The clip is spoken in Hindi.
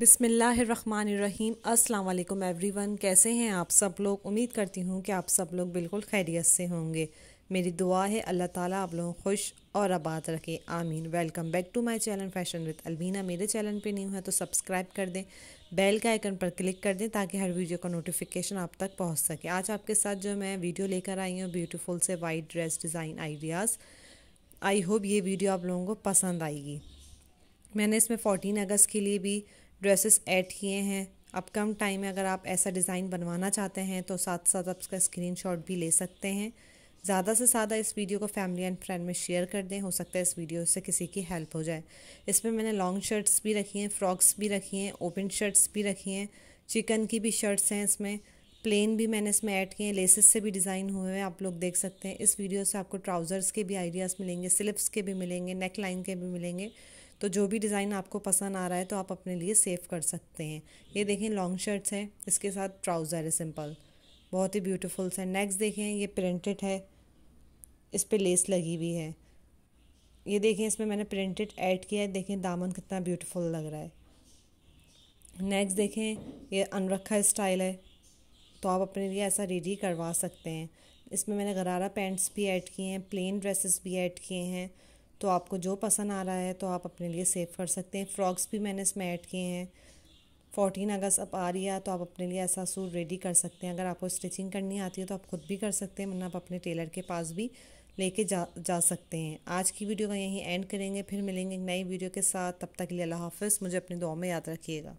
बिसमीम अस्सलाम वालेकुम एवरीवन, कैसे हैं आप सब लोग? उम्मीद करती हूँ कि आप सब लोग बिल्कुल खैरियत से होंगे। मेरी दुआ है, अल्लाह ताला आप लोगों खुश और आबाद रखे। आमीन। Welcome back to my channel fashion with Albina. मेरे चैनल पे न्यू है तो सब्सक्राइब कर दें, बेल के आइकन पर क्लिक कर दें ताकि हर वीडियो का नोटिफिकेशन आप तक पहुँच सके। आज आपके साथ जो मैं वीडियो लेकर आई हूँ, ब्यूटीफुल से white dress design ideas. I hope ये वीडियो आप लोगों को पसंद आएगी। मैंने इसमें फोर्टीन अगस्त के लिए भी ड्रेसेस ऐड किए हैं। अब कम टाइम में अगर आप ऐसा डिज़ाइन बनवाना चाहते हैं तो साथ साथ आप उसका स्क्रीनशॉट भी ले सकते हैं। ज़्यादा से ज़्यादा इस वीडियो को फैमिली एंड फ्रेंड में शेयर कर दें, हो सकता है इस वीडियो से किसी की हेल्प हो जाए। इसमें मैंने लॉन्ग शर्ट्स भी रखी हैं फ्रॉक्स भी रखी हैं ओपन शर्ट्स भी रखी हैं चिकन की भी शर्ट्स हैं इसमें। प्लेन भी मैंने इसमें ऐड किए हैं लेसेस से भी डिज़ाइन हुए हैं, आप लोग देख सकते हैं। इस वीडियो से आपको ट्राउज़र्स के भी आइडियाज़ मिलेंगे स्लिप्स के भी मिलेंगे नेक लाइन के भी मिलेंगे। तो जो भी डिज़ाइन आपको पसंद आ रहा है तो आप अपने लिए सेव कर सकते हैं। ये देखें लॉन्ग शर्ट्स हैं, इसके साथ ट्राउज़र है सिंपल बहुत ही ब्यूटीफुल है। नेक्स्ट देखें, ये प्रिंटेड है, इस पर लेस लगी हुई है। ये देखें, इसमें मैंने प्रिंटेड ऐड किया है, देखें दामन कितना ब्यूटीफुल लग रहा है। नेक्स्ट देखें, ये अनरखा स्टाइल है तो आप अपने लिए ऐसा रेडी करवा सकते हैं। इसमें मैंने गरारा पैंट्स भी ऐड किए हैं प्लेन ड्रेसेस भी ऐड किए हैं। तो आपको जो पसंद आ रहा है तो आप अपने लिए सेव कर सकते हैं। फ्रॉक्स भी मैंने इसमें ऐड किए हैं। फोर्टीन अगस्त अब आ रही है तो आप अपने लिए ऐसा सूट रेडी कर सकते हैं। अगर आपको स्टिचिंग करनी आती है तो आप खुद भी कर सकते हैं, वरना आप अपने टेलर के पास भी लेके जा जा सकते हैं। आज की वीडियो का यहीं एंड करेंगे, फिर मिलेंगे एक नई वीडियो के साथ। तब तक के लिए अल्लाह हाफिज़। मुझे अपनी दुआ में याद रखिएगा।